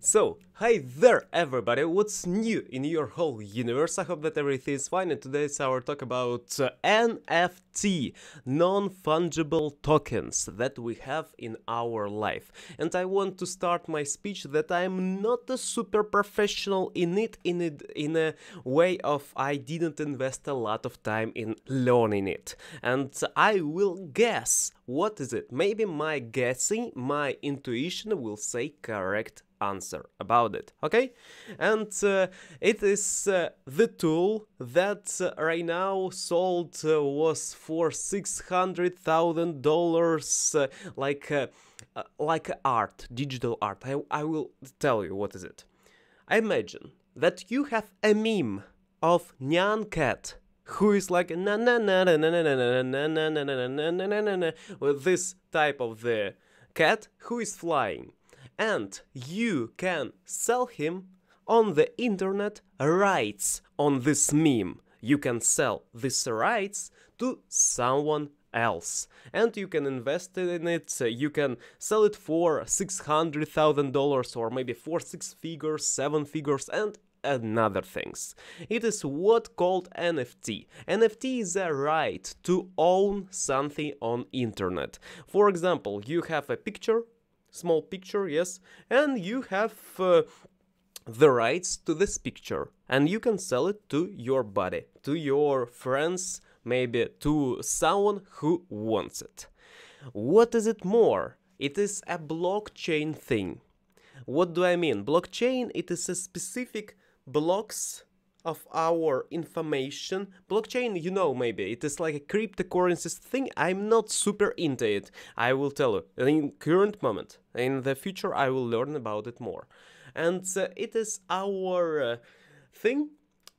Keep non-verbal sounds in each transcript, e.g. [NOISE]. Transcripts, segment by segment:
So, hi there everybody, what's new in your whole universe? I hope that everything is fine and today our talk about uh, NFT, non-fungible tokens that we have in our life. And I want to start my speech that I'm not a super professional in it in, it, in a way of I didn't invest a lot of time in learning it. And I will guess what is it? Maybe my guessing, my intuition will say correct answer about it okay and uh, it is uh, the tool that uh, right now sold uh, was for six hundred thousand dollars uh, like uh, like art digital art I, I will tell you what is it i imagine that you have a meme of nyan cat who is like na na na na na na na na na na na na na na na na with this type of the cat who is flying and you can sell him on the internet rights on this meme. You can sell these rights to someone else. And you can invest in it. You can sell it for $600,000 or maybe for six figures seven figures and another things. It is what called nft nft is a right to own something on internet. For example you have a picture small picture, yes, and you have uh, the rights to this picture and you can sell it to your buddy, to your friends, maybe to someone who wants it. What is it more? It is a blockchain thing. What do I mean? Blockchain, it is a specific blocks of our information. Blockchain, you know, maybe it is like a cryptocurrency thing. I'm not super into it. I will tell you in current moment. In the future, I will learn about it more. And uh, it is our uh, thing,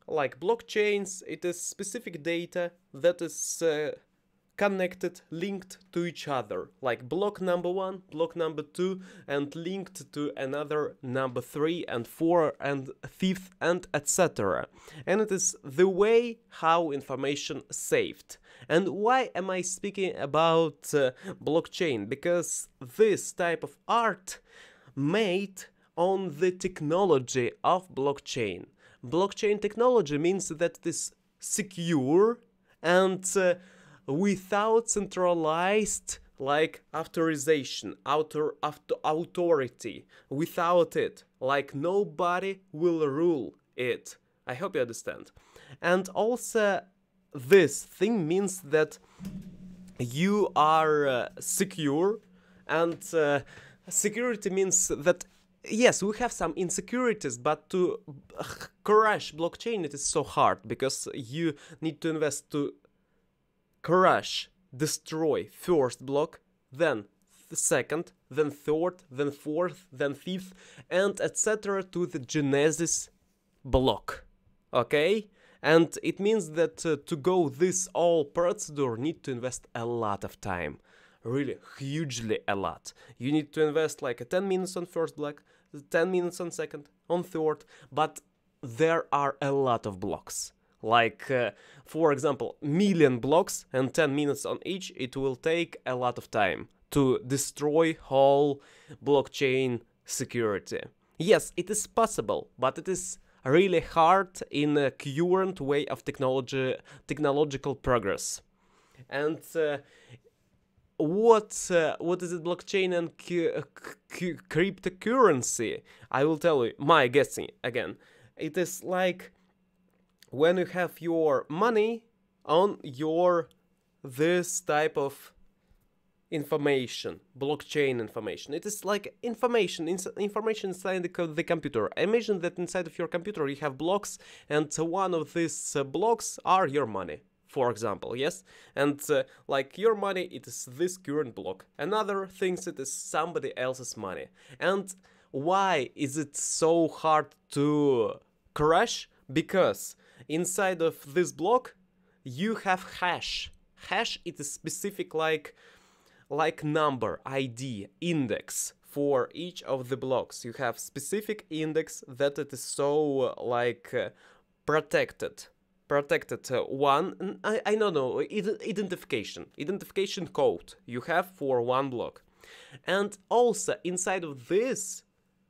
like blockchains. It is specific data that is. Uh, connected, linked to each other, like block number one, block number two, and linked to another number three and four and fifth and etc. And it is the way how information saved. And why am I speaking about uh, blockchain? Because this type of art made on the technology of blockchain. Blockchain technology means that it is secure and uh, without centralized like authorization author authority. Without it like nobody will rule it. I hope you understand. And also this thing means that you are uh, secure and uh, security means that yes we have some insecurities but to crash blockchain it is so hard because you need to invest to crash, destroy first block, then the second, then third, then fourth, then fifth, and etc. to the genesis block. Okay? And it means that uh, to go this all procedure need to invest a lot of time. Really, hugely a lot. You need to invest like 10 minutes on first block, 10 minutes on second, on third, but there are a lot of blocks like uh, for example million blocks and 10 minutes on each it will take a lot of time to destroy whole blockchain security. Yes it is possible but it is really hard in a current way of technology technological progress. And uh, what uh, what is it blockchain and cryptocurrency? I will tell you my guessing again. It is like when you have your money on your this type of information blockchain information. It is like information ins- information inside the, co- the computer. Imagine that inside of your computer you have blocks and one of these uh, blocks are your money for example yes? And uh, like your money it is this current block. Another thinks it is somebody else's money. And why is it so hard to crash? Because inside of this block you have hash. Hash it is specific like like number id index for each of the blocks. You have specific index that it is so like uh, protected. Protected uh, one I, I don't know identification. Identification code you have for one block. And also inside of this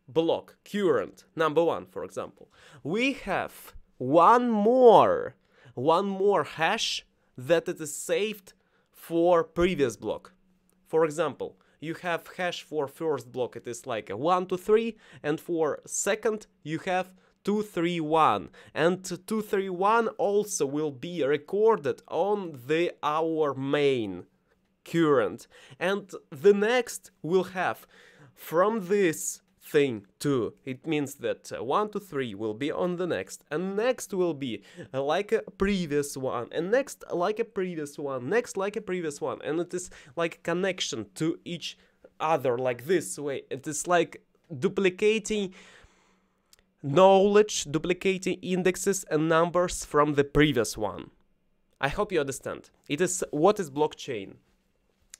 block current number one for example we have one more one more hash that it is saved for previous block. For example you have hash for first block it is like a 1 to 3 and for second you have 231 and 231 also will be recorded on the our main current. And the next will have from this thing too. It means that uh, 1 to 3 will be on the next and next will be uh, like a previous one and next like a previous one next like a previous one and it is like connection to each other like this way. It is like duplicating knowledge duplicating indexes and numbers from the previous one. I hope you understand. It is what is blockchain?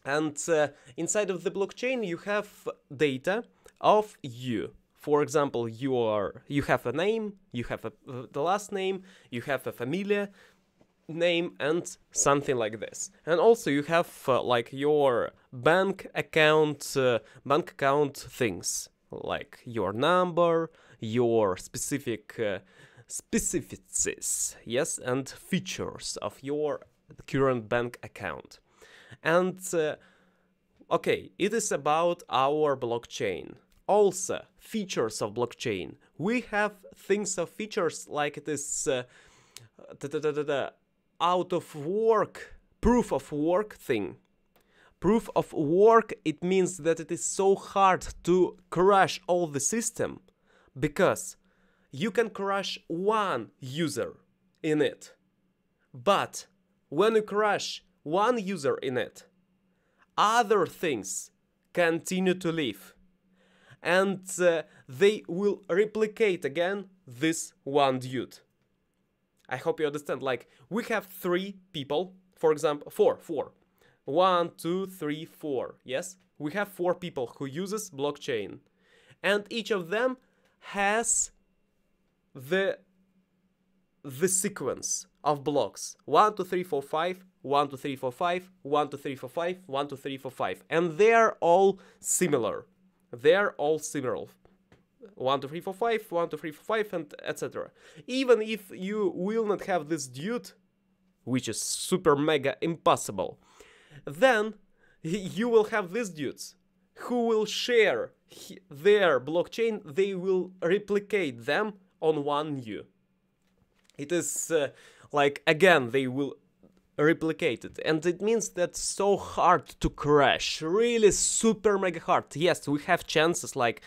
And uh, inside of the blockchain you have data of you. For example you are you have a name you have a, uh, the last name you have a familia name and something like this. And also you have uh, like your bank account uh, bank account things like your number your specific uh, specifics yes and features of your current bank account. And uh, okay it is about our blockchain also features of blockchain. We have things of features like this uh, out of work proof of work thing. Proof of work it means that it is so hard to crash all the system because you can crash one user in it. But when you crash one user in it other things continue to live and uh, they will replicate again this one dude. I hope you understand. Like, we have three people, for example, four, four. One, two, three, four. Yes? We have four people who uses blockchain. And each of them has the the sequence of blocks 1 2 3 4 5 1 2 3 4 5 1 2 3 4 5 1 2 3 4 5 and they're all similar they're all similar. 1, 2, 3, 4, 5, 1, 2, 3, 4, 5, and etc. Even if you will not have this dude, which is super mega impossible, then you will have these dudes who will share their blockchain, they will replicate them on one new. It is uh, like, again, they will replicated. And it means that so hard to crash. Really super mega hard. Yes we have chances like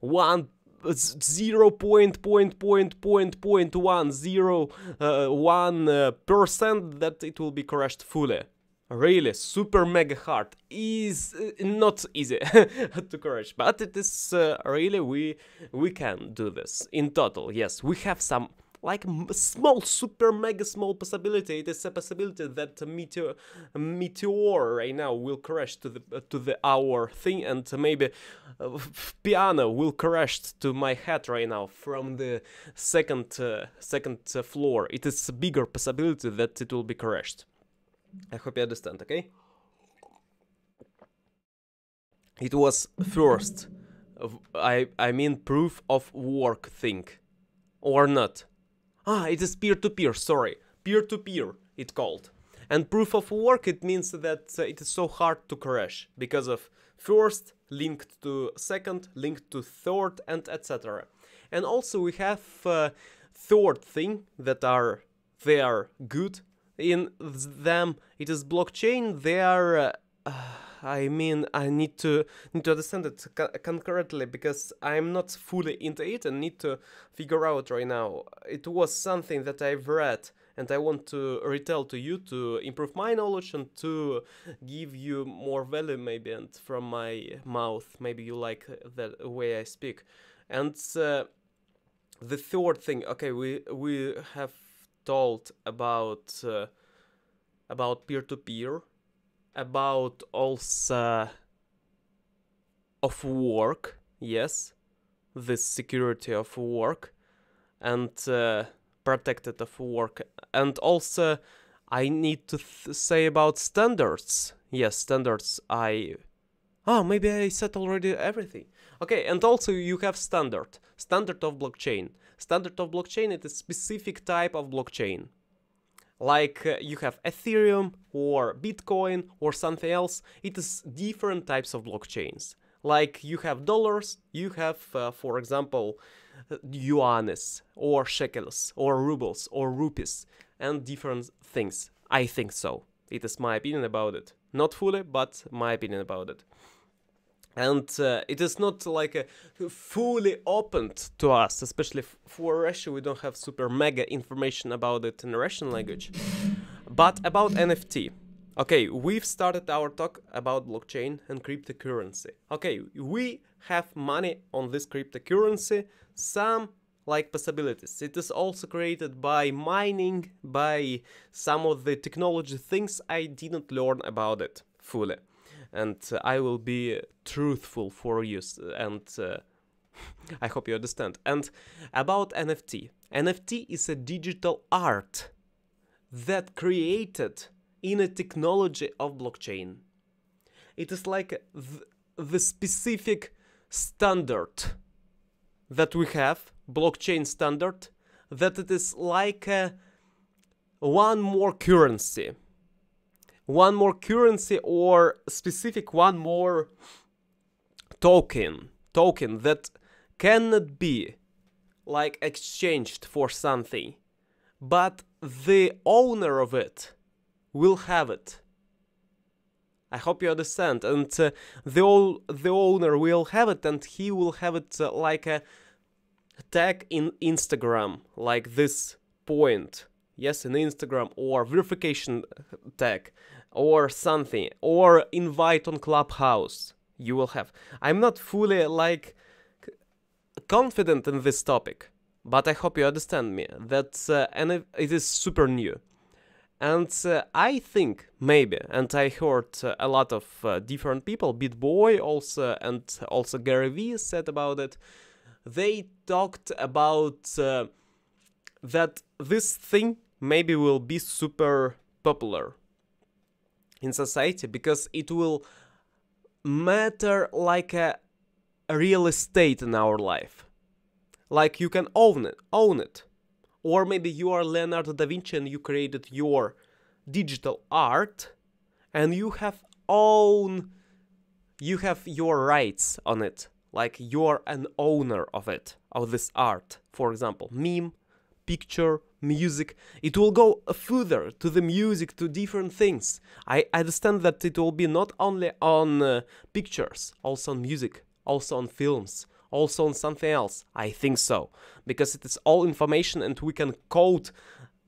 one zero point point point point point one zero uh, one uh, percent that it will be crashed fully. Really super mega hard. Is uh, not easy [LAUGHS] to crash but it is uh, really we we can do this. In total yes we have some like small, super mega small possibility. It is a possibility that a meteor, a meteor right now will crash to the uh, to the our thing, and maybe uh, piano will crash to my head right now from the second uh, second uh, floor. It is a bigger possibility that it will be crashed. I hope you understand. Okay. It was first. I I mean proof of work thing, or not. Ah, it is peer-to-peer, sorry. Peer-to-peer, it called. And proof of work, it means that uh, it is so hard to crash because of first linked to second, linked to third, and etc. And also we have uh, third thing that are they are good in them. It is blockchain. They are. Uh, I mean, I need to need to understand it co- concurrently because I'm not fully into it and need to figure out right now. It was something that I've read and I want to retell to you to improve my knowledge and to give you more value maybe and from my mouth maybe you like the way I speak. And uh, the third thing, okay, we we have told about uh, about peer to peer about also of work yes this security of work and uh, protected of work and also i need to say about standards yes standards i Oh, maybe I said already everything. Okay, and also you have standard. Standard of blockchain. Standard of blockchain is a specific type of blockchain. Like uh, you have Ethereum or Bitcoin or something else. It is different types of blockchains. Like you have dollars, you have, uh, for example, yuanes or shekels or rubles or rupees and different things. I think so. It is my opinion about it. Not fully, but my opinion about it. And uh, it is not like a fully opened to us, especially for Russia. We don't have super mega information about it in Russian language. But about NFT. Okay, we've started our talk about blockchain and cryptocurrency. Okay, we have money on this cryptocurrency, some like possibilities. It is also created by mining, by some of the technology things I didn't learn about it fully. And uh, I will be truthful for you and uh, [LAUGHS] I hope you understand. And about NFT. NFT is a digital art that created in a technology of blockchain. It is like th the specific standard that we have, blockchain standard, that it is like a, one more currency. One more currency or specific one more token. Token that cannot be like exchanged for something. But the owner of it will have it. I hope you understand. And uh, the the owner will have it, and he will have it uh, like a tag in Instagram, like this point. Yes, in Instagram or verification tag or something or invite on Clubhouse. You will have. I'm not fully like confident in this topic, but I hope you understand me. That uh, and it is super new. And uh, I think maybe, and I heard uh, a lot of uh, different people, BitBoy also, and also Gary Vee said about it. They talked about uh, that this thing maybe will be super popular in society because it will matter like a, real estate in our life. Like you can own it, own it. Or maybe you are Leonardo da Vinci and you created your digital art and you have own you have your rights on it. Like you're an owner of it of this art. For example meme picture music it will go further to the music to different things i understand that it will be not only on uh, pictures also on music also on films also on something else? I think so, because it is all information and we can code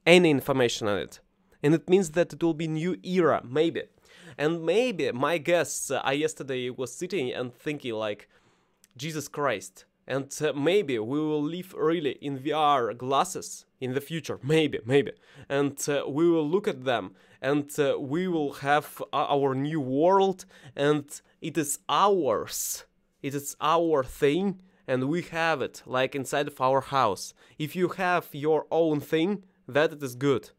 any information on it. And it means that it will be new era, maybe. And maybe my guess, uh, I yesterday was sitting and thinking like, Jesus Christ, and uh, maybe we will live really in VR glasses in the future, maybe, maybe, and uh, we will look at them and uh, we will have our new world and it is ours it is our thing and we have it like inside of our house. If you have your own thing, that it is good.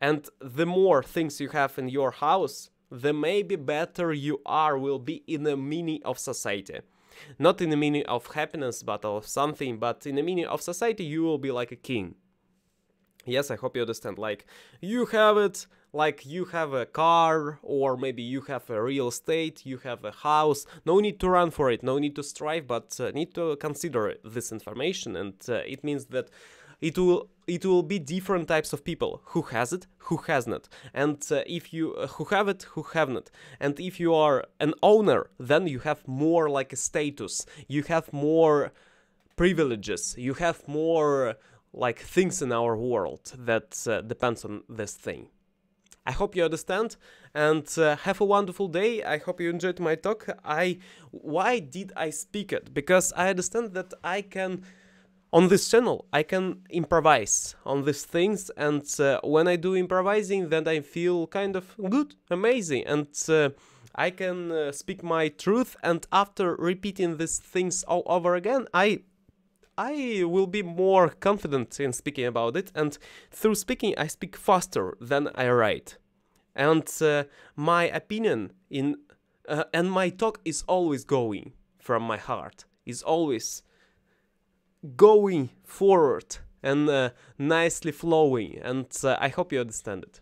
And the more things you have in your house, the maybe better you are will be in the meaning of society. Not in the meaning of happiness, but of something, but in the meaning of society, you will be like a king. Yes, I hope you understand. Like, you have it, like you have a car or maybe you have a real estate you have a house no need to run for it no need to strive but uh, need to consider this information and uh, it means that it will it will be different types of people. Who has it? Who has not? And uh, if you uh, who have it? Who have not? And if you are an owner then you have more like a status. You have more privileges. You have more like things in our world that uh, depends on this thing. I hope you understand and uh, have a wonderful day. I hope you enjoyed my talk. I why did I speak it? Because I understand that I can on this channel I can improvise on these things and uh, when I do improvising then I feel kind of good, amazing and uh, I can uh, speak my truth and after repeating these things all over again I I will be more confident in speaking about it, and through speaking, I speak faster than I write. And uh, my opinion in uh, and my talk is always going from my heart is always going forward and uh, nicely flowing and uh, i hope you understand it.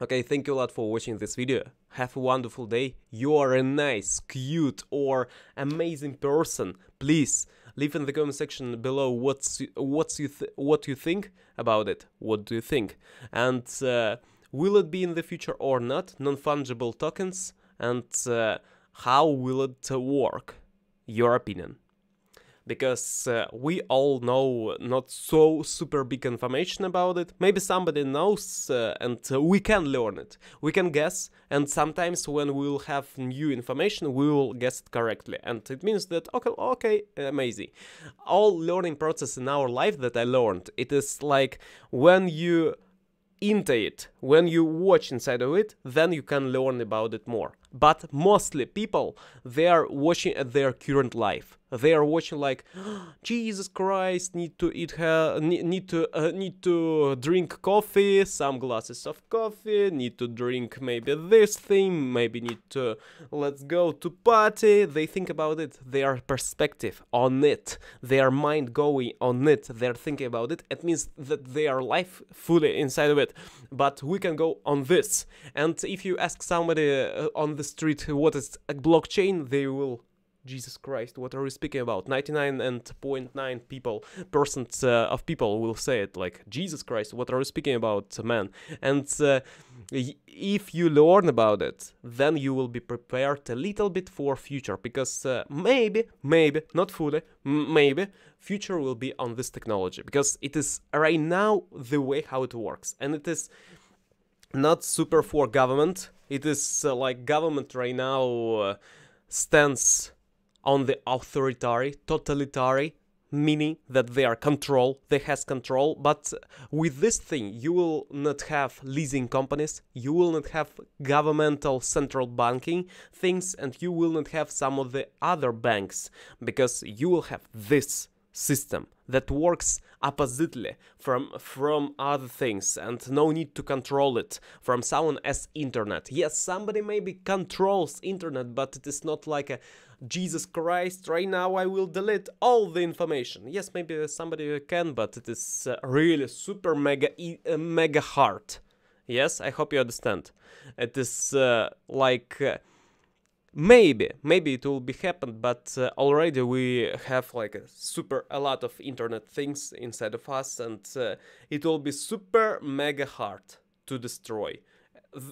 Okay thank you a lot for watching this video. Have a wonderful day. You are a nice cute or amazing person. Please leave in the comment section below what's what's you what you think about it. What do you think? And uh, will it be in the future or not? Non-fungible tokens? And uh, how will it work? Your opinion because uh, we all know not so super big information about it. Maybe somebody knows uh, and uh, we can learn it. We can guess, and sometimes when we will have new information, we will guess it correctly. And it means that, okay, okay, amazing. All learning process in our life that I learned, it is like when you into it, when you watch inside of it, then you can learn about it more. But mostly people, they are watching at their current life. They are watching like [GASPS] jesus christ need to eat her need, to uh, need to drink coffee some glasses of coffee need to drink maybe this thing maybe need to let's go to party. They think about it their perspective on it. Their mind going on it they're thinking about it. It means that their life fully inside of it. But we can go on this. And if you ask somebody uh, on the street what is a blockchain they will Jesus Christ, what are we speaking about? 99 and 0.9 people, percent uh, of people will say it like, Jesus Christ, what are we speaking about, man? And uh, if you learn about it, then you will be prepared a little bit for future, because uh, maybe, maybe, not fully, maybe, future will be on this technology, because it is right now the way how it works, and it is not super for government, it is uh, like government right now uh, stands on the authoritarian, totalitarian, meaning that they are control, they has control, but with this thing you will not have leasing companies, you will not have governmental central banking things, and you will not have some of the other banks, because you will have this system that works oppositely from from other things and no need to control it from someone as internet yes somebody maybe controls internet but it is not like a Jesus Christ, right now I will delete all the information. Yes, maybe somebody can, but it is uh, really super mega uh, mega hard. Yes, I hope you understand. It is uh, like uh, maybe maybe it will be happened but uh, already we have like a super a lot of internet things inside of us, and uh, it will be super mega hard to destroy,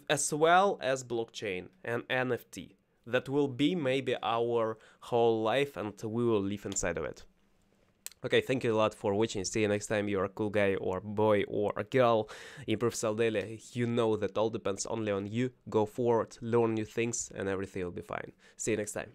as well as blockchain and NFT that will be maybe our whole life and we will live inside of it. Okay, thank you a lot for watching. See you next time. You're a cool guy or boy or a girl. Improve Self Daily. You know that all depends only on you. Go forward, learn new things, and everything will be fine. See you next time.